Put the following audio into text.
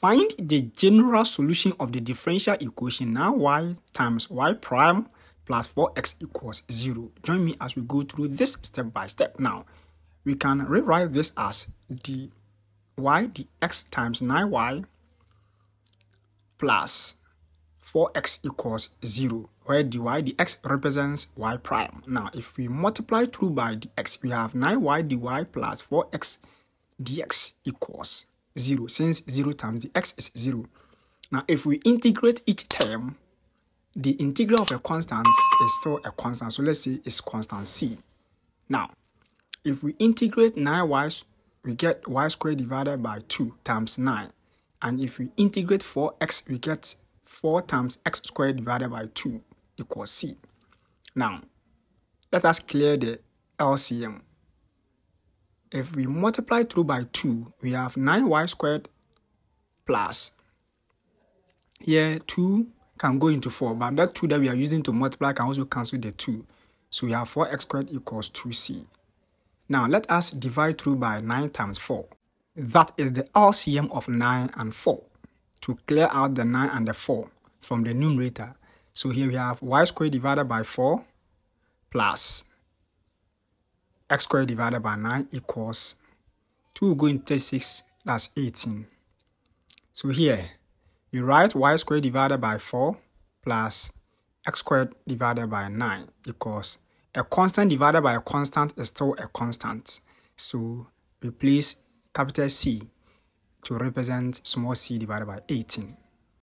Find the general solution of the differential equation now y times y prime plus 4x equals 0. Join me as we go through this step by step. Now, we can rewrite this as dy dx times 9y plus 4x equals 0, where dy dx represents y prime. Now, if we multiply through by dx, we have 9y dy plus 4x dx equals 0 since 0 times dx is 0. Now if we integrate each term, the integral of a constant is still a constant. So let's say it's constant c. Now, if we integrate 9y, we get y squared divided by 2 times 9. And if we integrate 4x, we get 4 times x squared divided by 2 equals c. Now, let us clear the LCM if we multiply through by 2, we have 9y squared plus. Here, 2 can go into 4, but that 2 that we are using to multiply can also cancel the 2. So we have 4x squared equals 2c. Now, let us divide through by 9 times 4. That is the LCM of 9 and 4 to clear out the 9 and the 4 from the numerator. So here we have y squared divided by 4 plus x squared divided by 9 equals 2 going to 36, that's 18. So here, you write y squared divided by 4 plus x squared divided by 9 equals a constant divided by a constant is still a constant. So replace capital C to represent small c divided by 18.